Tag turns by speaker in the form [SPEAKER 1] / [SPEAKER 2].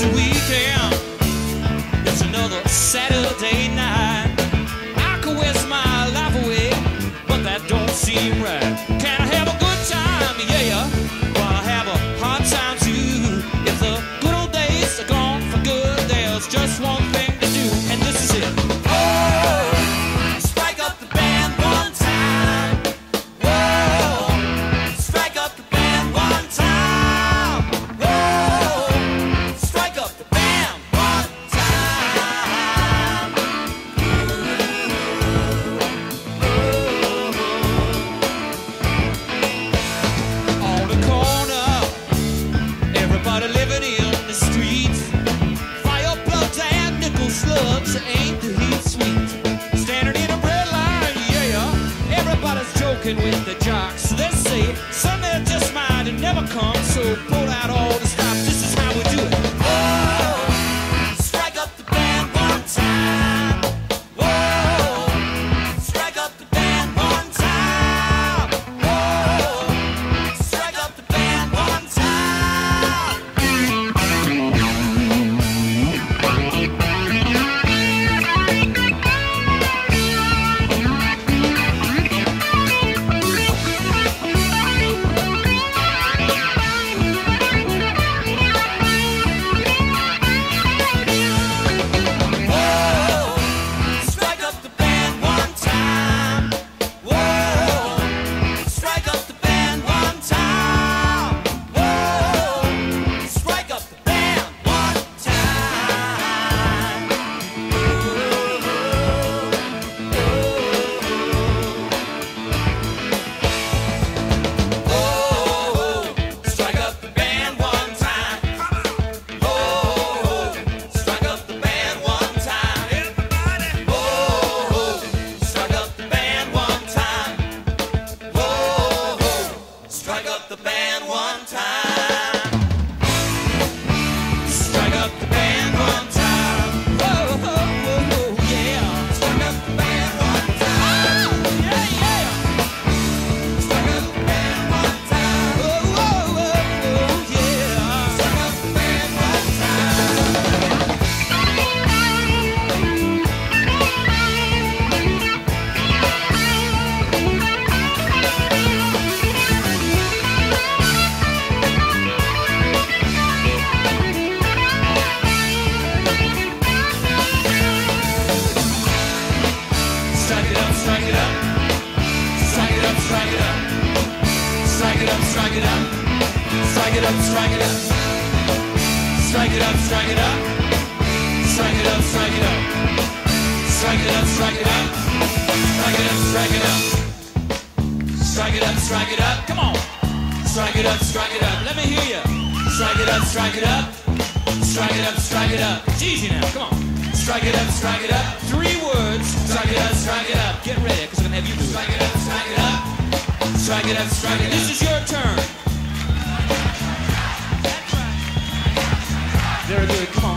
[SPEAKER 1] sweet. Strike it up, strike it up. Strike it up, strike it up. Strike it up, strike it up. Strike it up, strike it up. Strike it up, strike it up. Strike it up, strike it up. Come on. Strike it up, strike it up. Let me hear you. Strike it up, strike it up. Strike it up, strike it up. It's easy now. Come on. Strike it up, strike it up. Three words. Strike it up, strike it up. Get ready, because I'm going to have you do it. Strike it up, strike it up. Strike it up, strike it up. This is your turn. good. Come on.